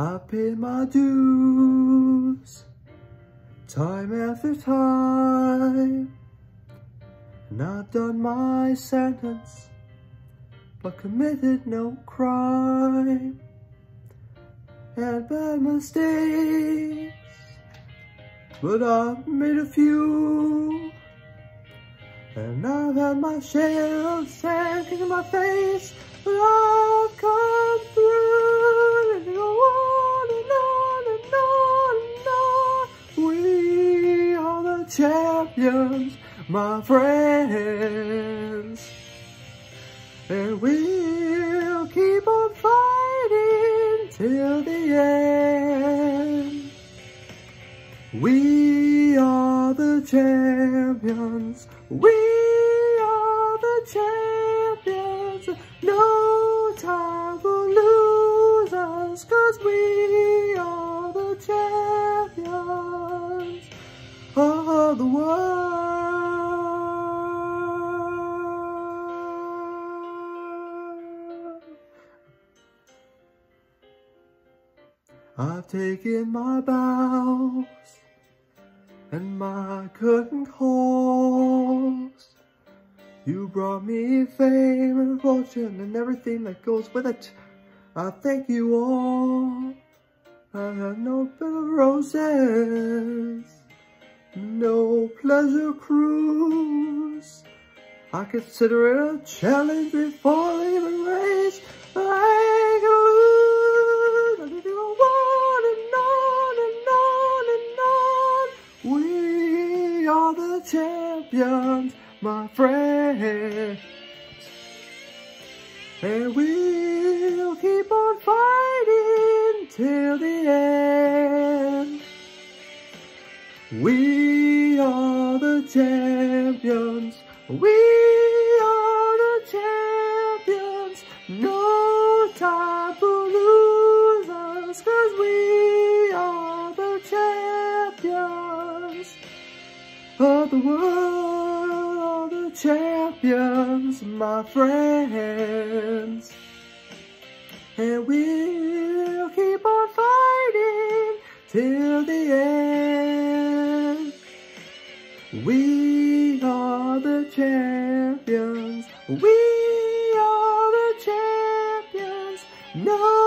I paid my dues time after time. And I've done my sentence, but committed no crime. Had bad mistakes, but I've made a few. And I've had my share of sand in my face, but I've come champions, my friends. And we'll keep on fighting till the end. We are the champions. We are the champions. No the world. I've taken my bows and my curtain calls. You brought me fame and fortune and everything that goes with it. I thank you all. I have no bed of roses, pleasure cruise. I consider it a challenge before I even race. I can lose. I need to go on and on and on and on. We are the champions, my friends. And we'll keep on fighting till the end. We champions. We are the champions. No time for losers, cause we are the champions of the world, the champions, my friends. And we'll keep on fighting till the end. We are the champions. We are the champions. No